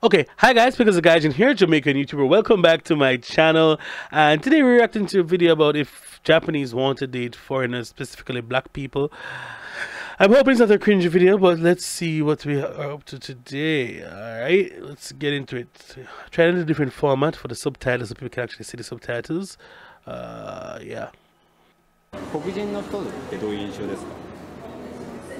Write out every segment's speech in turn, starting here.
Okay, hi guys, Piggles Di Gaijin here, Jamaican YouTuber. Welcome back to my channel. And today we're reacting to a video about if Japanese want to date foreigners, specifically black people. I'm hoping it's not a cringe video, but let's see what we are up to today. Alright, let's get into it. Try a different format for the subtitles so people can actually see the subtitles. Uh, yeah.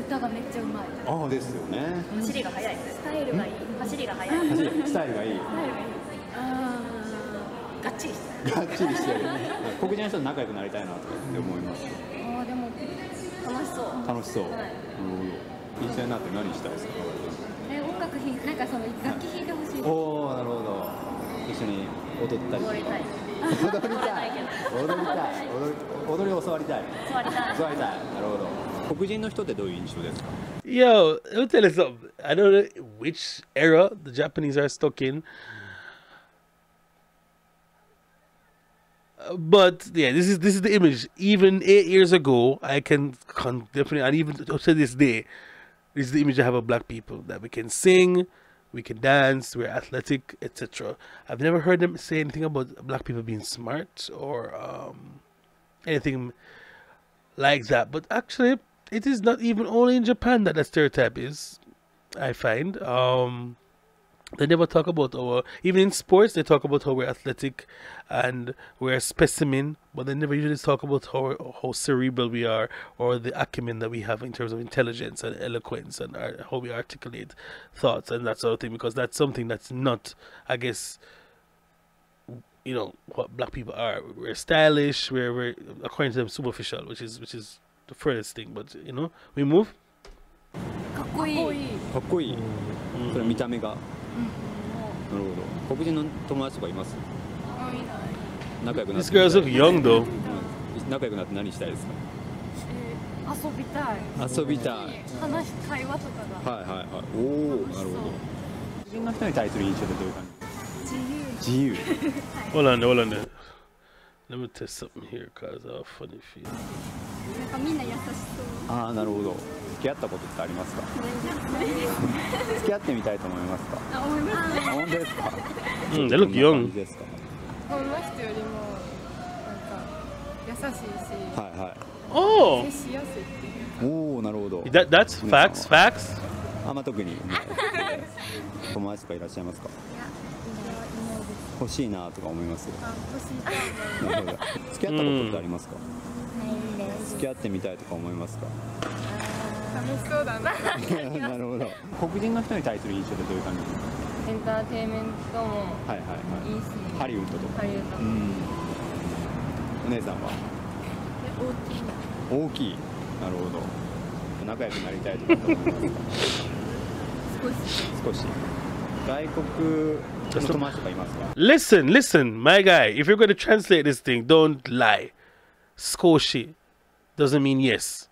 歌がめっちゃうまい。ああですよね。走りが速い。スタイルがいい。走りが速い。走りスタイルがいい。スタイルがいい。あー。がっちりしてる。がっちりしてる黒人の人と仲良くなりたいなとかって思いますあーでも楽しそう。楽しそう、はい。なるほど。印象になって何したいですかえ音楽弾いなんかその楽器弾いてほしい。おおなるほど。一緒に踊ったりとか。踊りたい。踊りたい。踊りたい。踊り教わりたい。座りたい。教わりたい。なるほど黒人の人ってどういう印象ですか Yo, let me tell you something. I don't know which era the Japanese are stuck in. Uh, But yeah, this is this is the image. Even eight years ago, I can con- definitely, and even up to this day, this is the image I have of black people that we can sing, we can dance, we're athletic, etc. I've never heard them say anything about black people being smart or um, anything like that. But actually, it is not even only in Japan that the stereotype is. I find um, they never talk about our even in sports they talk about how we're athletic and we're a specimen, but they never usually talk about how how cerebral we are or the acumen that we have in terms of intelligence and eloquence and our, how we articulate thoughts and that sort of thing because that's something that's not, I guess, you know what black people are. We're stylish. We're, we're according to them superficial, which is which is the first thing, but you know, we move. かっこいい。かっこいい。うん、それ見た目が、うん。なるほど。黒人ほ友達とほいます？ほいない。仲良くなほて。This girl is young though。仲ほくなって何ほたいでほか？えー、ほびたい。ほびたい。ほ会話とほが。はいほいはい。ほお、なるほど。ほ人の人ほ対する印象ってどういう感じ？自由。自由。オランダオランダ。Let me test something here, cause I'll funny feel. かみんな優しそう。ああなるほど。付き合ったことってありますか？付き合ってみたいと思いますか？あ思いますあ本当ですか？Mm, どんな感 young. じですか？この人よりもなんか優しいし、はいはい。Oh, 接しやすいっていうか。おおなるほど。That that's facts. Facts. あんま特に。友達とかいらっしゃいますか？欲しいなとか思います？あ欲しいとなるほど。付き合ったことってありますか？付き合ってみたいとか思いますか？楽しそうだな。なるほど。黒人の人に対する印象ってどういう感じエンターテインメントもはいはいはい。ハリウッドとか。ハリウッド。もうん。お姉さんは？大きい。大きい。なるほど。仲良くなりたいとか思いますか？少し。少し。外国の友達とかいますか？Listen, listen, my guy. If you're going to translate this thing, don't lie. Skoshi doesn't mean yes.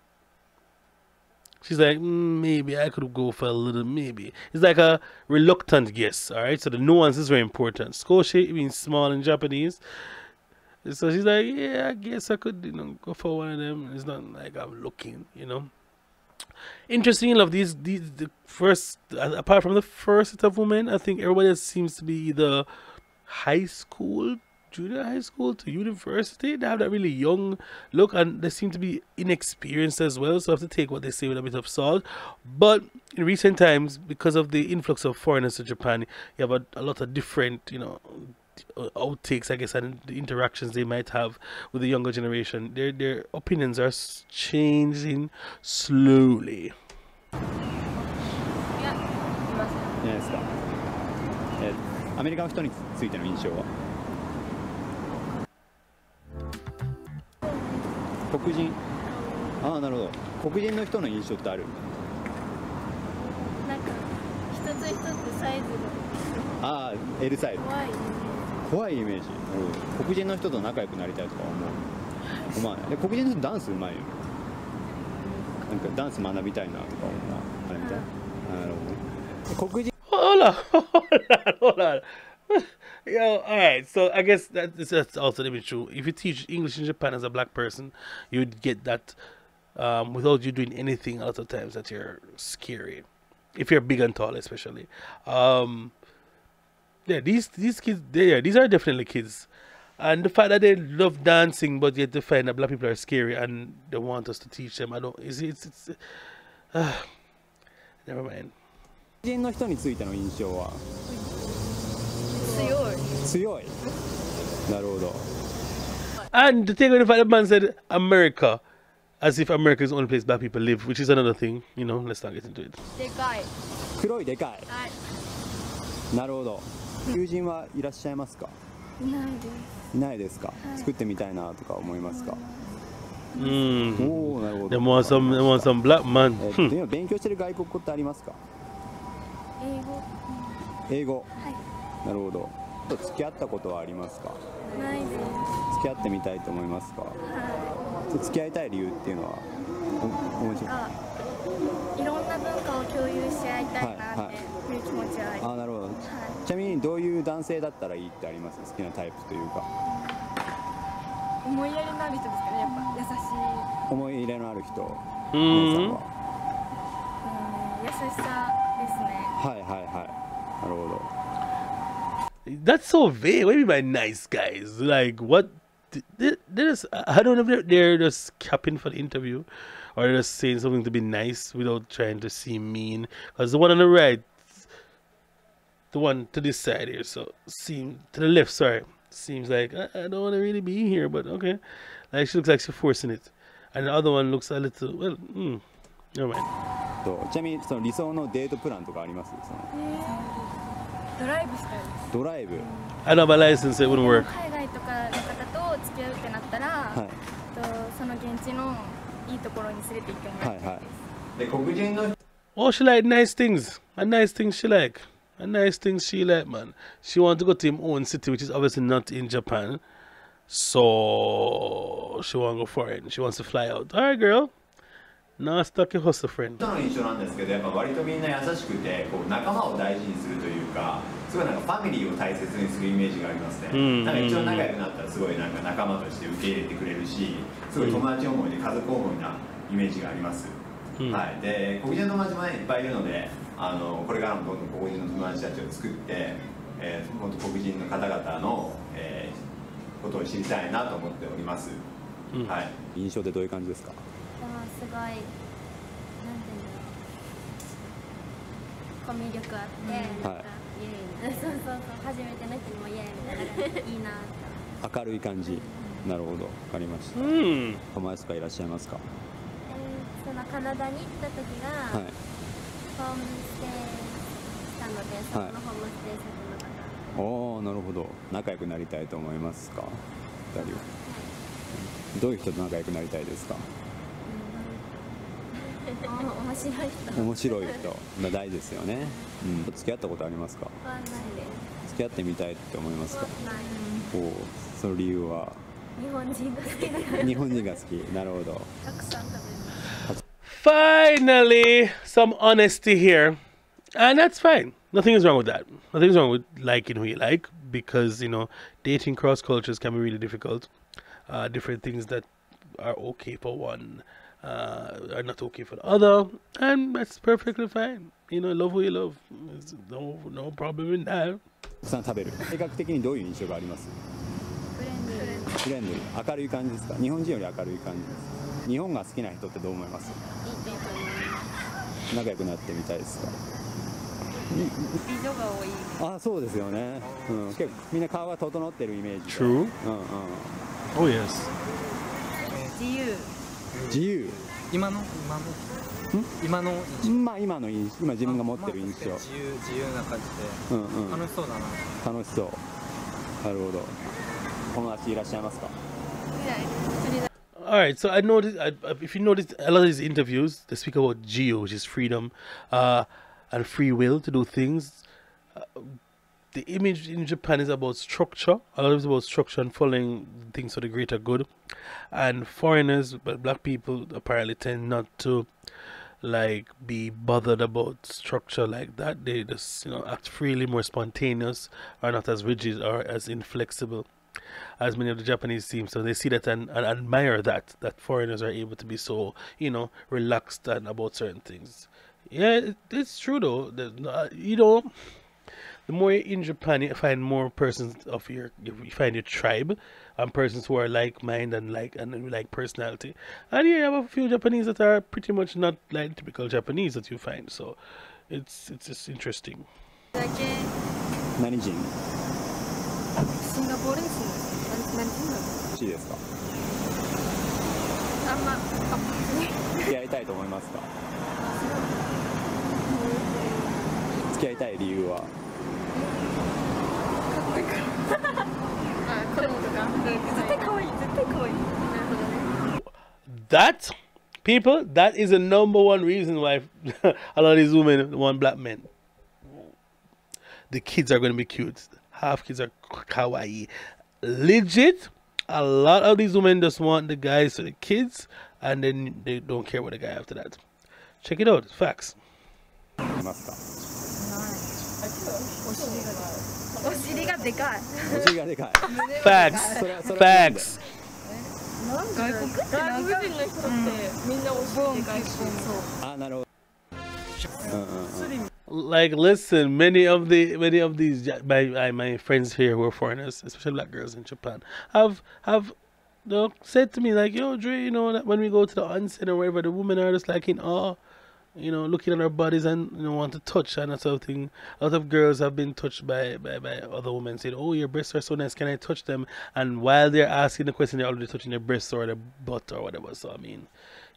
She's like, mm, maybe I could go for a little, maybe. It's like a reluctant yes, all right? So the nuance is very important. Skoshi means small in Japanese. So she's like, yeah, I guess I could, you know, go for one of them. It's not like I'm looking, you know. Interesting enough, these these the first apart from the first set of women, I think everybody seems to be either high school, junior high school to university. They have that really young look, and they seem to be inexperienced as well. So I have to take what they say with a bit of salt. But in recent times, because of the influx of foreigners to Japan, you have a, a lot of different, you know, uh, outtakes, I guess, and the interactions they might have with the younger generation. Their their opinions are s- changing slowly. いやいませんいないですかえアメリカの人についての印象は 黒人。ああなるほど。黒人の人の印象ってある？なんか一つ一つサイズああ L サイズ。が怖い怖いイメージ。なるほど黒人の人と仲良くなりたいとか思う？思わない？で黒人の人ダンスうまいよなんかダンス学びたいなとか思うあれみたいなるほど黒人。Hold on, hold on, hold on. Yo, all right. So I guess that is that's also the true. If you teach English in Japan as a black person, you would get that um, without you doing anything. A lot of times that you're scary. If you're big and tall, especially. Um, yeah, these these kids, they, yeah, these are definitely kids. And the fact that they love dancing, but yet they find that black people are scary and they want us to teach them, I don't. It's it's, it's uh, never mind. 黒人の人についての印象は 強いなるほど And the thing with the fact that man said America, as if America is the only place black people live, which is another thing. You know, let's not get into it. でかい黒いでかはいいなるほど友人はいらっしゃいますかいないですいないですか、作ってみたいなとか思いますか、Mm. おおなるほど want some, they want some black man. えっ Hmm. と今勉強してる外国語ってありますか英語英語はなるほど付き合ったことはありますか？いないです。付き合ってみたいと思いますか？は付き合いたい理由っていうのは？お面白いあいろんな文化を共有し合いたいなっていう気持ちはあります。あなるほど。はちなみにどういう男性だったらいいってあります？好きなタイプというか。い思いやりのある人ですかねやっぱ。優しい。思い入れのある人、姉さん Mm. は。うん優しさですね。はいはいはい。なるほど That's so vague. What do you mean by nice guys? Like, what? They, they're just, I don't know if they're, they're just capping for the interview or they're just saying something to be nice without trying to seem mean. Because the one on the right, the one to this side here, so seem to the left, sorry, seems like I, I don't want to really be here, but okay. Like, she looks like she's forcing it. And the other one looks a little, well, hmm, never mind. とちなみにその理想のデートプランとかありますその ドライブしたいですドライブ I don't have a license, it wouldn't work. 海外とかの方と付き合うってなったら、はいとその現地のいいところに連れて行ってもらいたいです、で黒人の Oh, she like nice things. And nice things she like. And nice things she like, man. She want to go to her own city, which is obviously not in Japan. So she want to go foreign. She wants to fly out. All right, girl. Now stuck your hustle friend. 人の印象なんですけどやっぱ割とみんな優しくてこう仲間を大事にするというかすごいなんかファミリーを大切にするイメージがありますね、うん。なんか一応仲良くなったらすごいなんか仲間として受け入れてくれるしすごい友達思いで家族思いなイメージがあります、うん。はい、で黒人の友達もねいっぱいいるのであのこれからもどんどん黒人の友達たちを作って、えー、もっと黒人の方々の、えーことを知りたいなと思っております、うん。はい。印象ってどういう感じですか？あーすごいなんていうんだろう。コミュ力あって、なんかイエーイ そうそうそう初めての人にもイエーイみたいないいなって明るい感じ。なるほど。わかりました。Hmm. 友達とか？いらっしゃいますか？えーそのカナダに行った時が、はい。ホームステイしたのでそこのホームステイ先の方、おおなるほど。仲良くなりたいと思いますか？二人は。どういう人と仲良くなりたいですか？お面白い人面白い人が大事ですよね、うん、付き合ったことありますかわかんないで付き合ってみたいって思いますかすないおおその理由は日本人が好きだから日本人が好きなるほどたくさん食べる Finally, some honesty here. And that's fine. Nothing is wrong with that. Nothing is wrong with liking who you like because, you know, dating cross cultures can be really difficult. Uh, different things that are okay for one Uh, are not okay for the other. And that's perfectly fine. You know, love who you love. There's no, no problem in that. たくさん食べる。性格的にどういう印象があります？フレンドリー。明るい感じですか？日本人より明るい感じです日本が好きな人ってどう思います？仲良くなってみたいですか？美女が多い。あそうですよね、うん、結構みんな顔が整ってるイメージで。True. うんうん。Oh, yes. 自由自由今の今の今の印象まあ今の印今自分が持ってる印象まあ自由自由な感じうんうんで楽しそうだな楽しそうなるほど友達いらっしゃいますか All right, so I noticed. I, I- if you notice, a lot of these interviews they speak about geo, which is freedom, uh, and free will to do things. Uh, the image in Japan is about structure. A lot of it's about structure and following things for the greater good. And foreigners, but black people apparently tend not to like be bothered about structure like that. They just you know act freely, more spontaneous, are not as rigid or as inflexible as many of the Japanese seem. So they see that and, and admire that that foreigners are able to be so you know relaxed and about certain things. Yeah, it's true though. Uh, you know, the more you're in Japan, you find more persons of your you find your tribe and persons who are like mind and like and like personality. And you have a few Japanese that are pretty much not like typical Japanese that you find. So it's it's just interesting. だけ何人シンガポールに住んでる何何人なの欲しいですかあんまあ付き合いたいと思いますか付き合いたい理由は あ子供とか絶対可愛い絶対可愛い That people, that is the number one reason why a lot of these women want black men. The kids are going to be cute. Half kids are kawaii. Legit, a lot of these women just want the guys for the kids, and then they don't care about the guy after that. Check it out. It's facts. いますかお尻がでかいお尻がでかい Facts. それはそれはなんで Facts. 外国人の人ってみんなお尻でかいしあなるほどうんうんうん Like, listen, many of the many of these Ja- my my, my friends here who are foreigners, especially black girls in Japan, have have you know, said to me like, "Yo, Dre, you know that when we go to the onsen or wherever, the women are just like in awe, you know, looking at our bodies and you know want to touch and that sort of thing. A lot of girls have been touched by by, by other women, saying, "Oh, your breasts are so nice. Can I touch them?" And while they're asking the question, they're already touching their breasts or their butt or whatever. So I mean,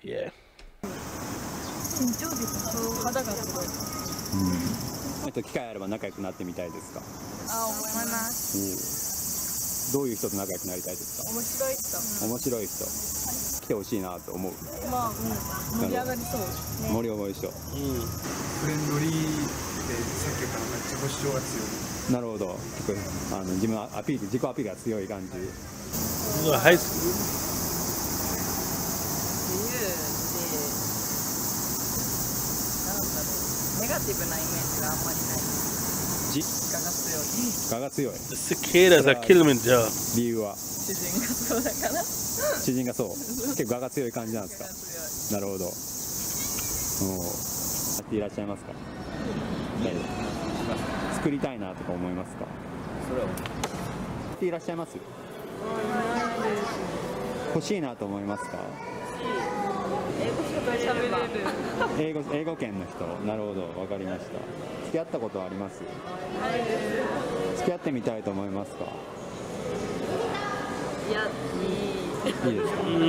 yeah. 緊張ですそう肌がすごいえっと機会あれば仲良くなってみたいですかあ思いますどういう人と仲良くなりたいです面白い人か面白い人来 てほしいなと思う。まあ、うん、盛り上がりそう盛り上がる人 Mm. フレンドリーでさっきからめっちゃご主張が強い。なるほど。結構あの自分のアピール自己アピールが強い感じ.自由でなんだろうネガティブなイメージがあんまりない。じ実家が強い。我が強い cicadas are killing me, Joe. 理由は？主人がそうだから。知人がそう？結構我が強い感じなんですか？強い。なるほど。おおやっていらっしゃいますか？大丈夫作りたいなとか思いますか？それはやっていらっしゃいます？欲しいなと思いますか？英語英語圏の人。なるほど分かりました。付き合ったことはあります？付き合ってみたいと思いますか？いやいい。いいですか？いい理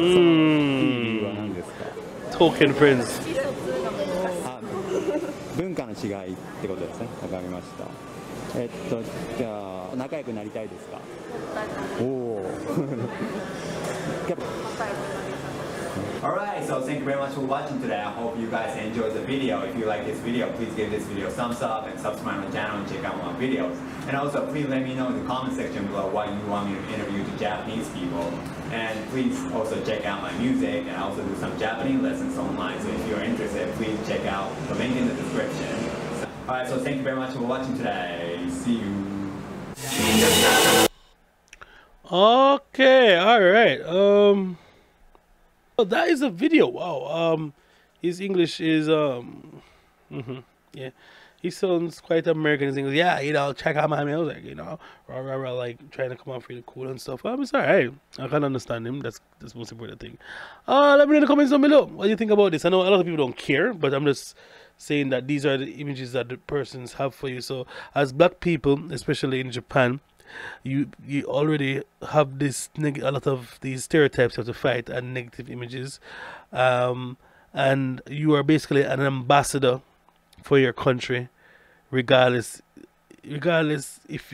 由は Mm. 何ですか Token friends. あ文化の違いってことですね。わかりました。えっとじゃあ仲良くなりたいですか？おお Alright, so thank you very much for watching today. I hope you guys enjoyed the video. If you like this video, please give this video a thumbs up and subscribe to my channel and check out my videos. And also, please let me know in the comment section below what you want me to interview the Japanese people. And please also check out my music and I also do some Japanese lessons online. So if you're interested, please check out the link in the description. Alright, so thank you very much for watching today. See you. Okay, all right. Um, oh, that is a video. Wow. Um, his English is um, mhm, yeah. He sounds quite American. His English, yeah. You know, check out my music. You know, rah, rah, rah, like trying to come off really cool and stuff. Um, it's alright. I can't understand him. That's that's the most important thing. Uh, let me know in the comments down below. What do you think about this? I know a lot of people don't care, but I'm just saying that these are the images that the persons have for you. So, as black people, especially in Japan, you you already have this neg- a lot of these stereotypes you have to fight and negative images, um, and you are basically an ambassador for your country, regardless, regardless if,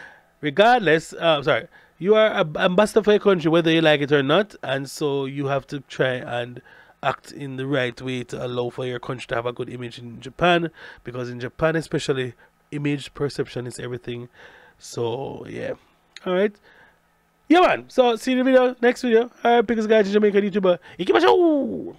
regardless. Uh, sorry, you are an ambassador for your country whether you like it or not, and so you have to try and act in the right way to allow for your country to have a good image in Japan, because in Japan especially, image perception is everything. So yeah, all right. Yeah, man. So see you in the video, next video. All right, biggest guy Jamaica YouTuber. Ikimashou!